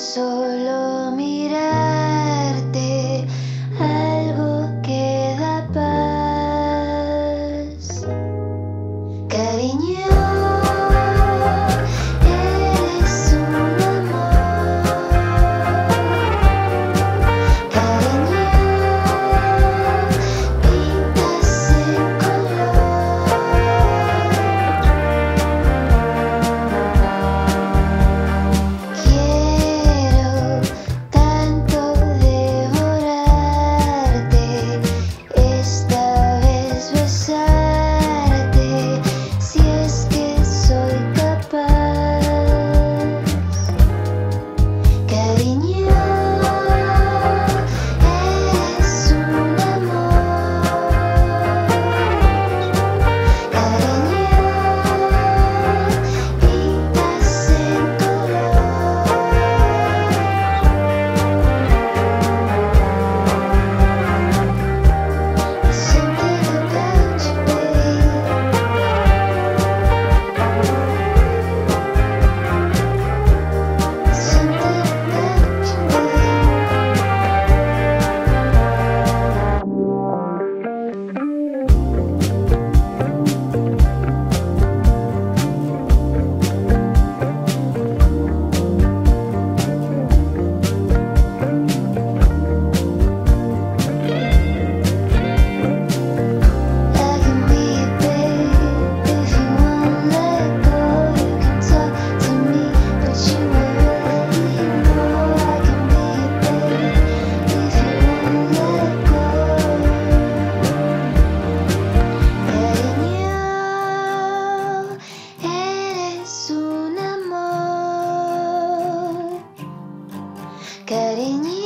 solo. cariñito.